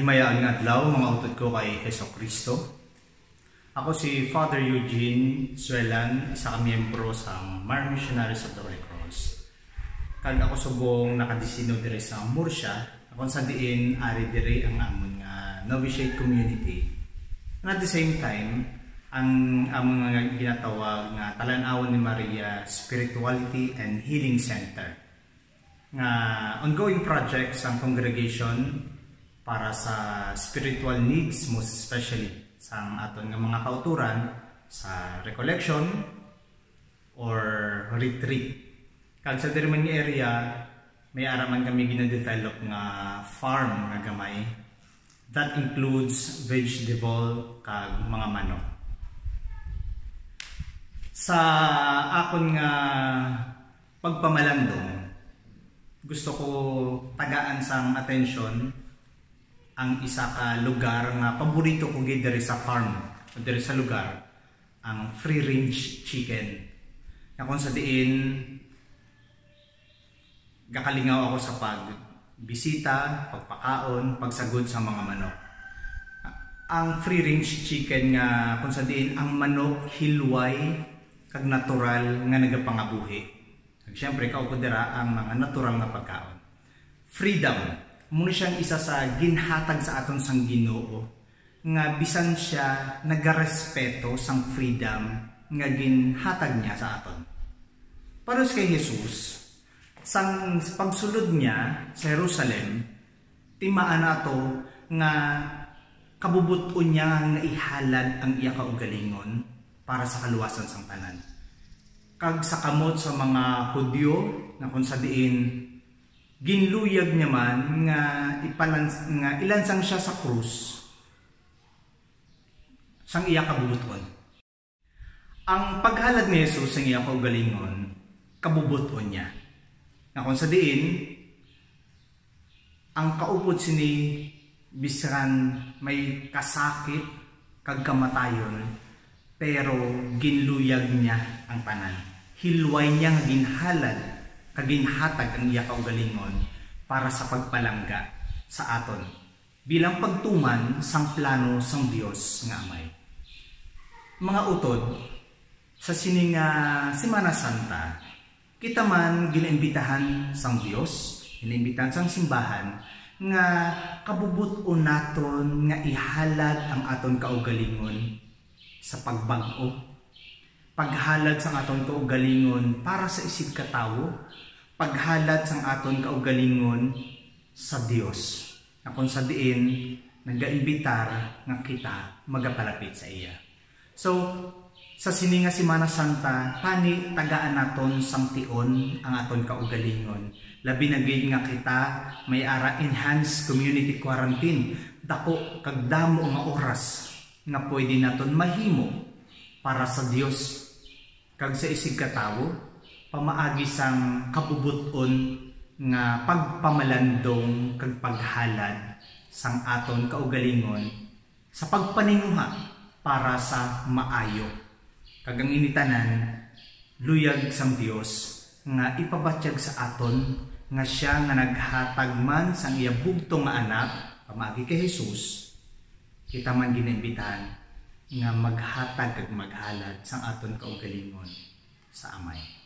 Mahimayaan nga adlaw mga utod ko kay Heso Kristo. Ako si Father Eugene Suelan, isa ka miyembro sa Mar Missionaries of the Holy Cross. Kag ako subong nakadisino dire sa Murcia, ako sa diin ari dire ang amon nga novitiate community. And at the same time, ang among mga ginatawag nga Talan-awon ni Maria Spirituality and Healing Center nga ongoing projects ang congregation para sa spiritual needs most especially sa aton nga mga kauturan sa recollection or retreat. Kag sa diri man area may araman kami gina-develop nga farm nga gamay that includes vegetable kag mga manok. Sa akon nga pagpamalandong gusto ko tagaan sang attention ang isa ka lugar nga paborito ko gid diri sa farm o diri sa lugar ang free range chicken na kung sa diin gakalingaw ako sa pag bisita, pagpakaon, pagsagod sa mga manok. Ang free range chicken nga kung sa diin ang manok hilway kag natural nga nagapangabuhi. Siyempre, kaupo dira ang mga natural na pagkaon. Freedom muna siyang isa sa ginhatag sa aton sang Ginoo nga bisan siya nagarespeto sang freedom nga ginhatag niya sa aton. Para kay Jesus, sang pagsulod niya sa Jerusalem, timaan nato nga kabubuton niya nga ihalad ang iya kaugalingon para sa kaluwasan sang tanan. Kag sa kamot sa mga Hudyo na kung sa diin ginluyag niya man nga ipalans nga ilansang siya sa krus sang iya kabubuton. Ang paghalad ni Jesus sang iya kaugalingon kabubuton niya. Na kung sa diin ang kaupod sini bisan may kasakit kag kamatayon pero ginluyag niya ang tanan. Hilway niya nga ginhalad kaginhatag ang iya kaugalingon para sa pagpalangga sa aton bilang pagtuman sang plano sang Dios nga amay. Mga utod sa sining uh, Semana Santa, kita man ginaimbitahan sang Dios, ginaimbitahan sang simbahan nga kabubuton naton nga ihalad ang aton kaugalingon sa pagbag-o paghalad sang aton kaugalingon para sa isig katawo paghalad sang aton kaugalingon sa Dios na kung sa diin nagaimbitar nga kita magapalapit sa iya. So, sa sininga Semana Santa, pani tagaan naton sang tion ang aton kaugalingon. Labi na nga kita may ara enhanced community quarantine. Dako kag damo nga oras nga pwede naton mahimo para sa Dios kag sa isig katawo pamaagi sang kabubuton nga pagpamalandong kag paghalad sang aton kaugalingon sa pagpaninguha para sa maayo. Kagang initanan luyag sang Dios nga ipabatyag sa aton nga siya nga naghatag man sang iya bugtong nga anak pamagi kay Jesus. Kita man ginimbitan nga maghatag kag maghalad sang aton kaugalingon sa amay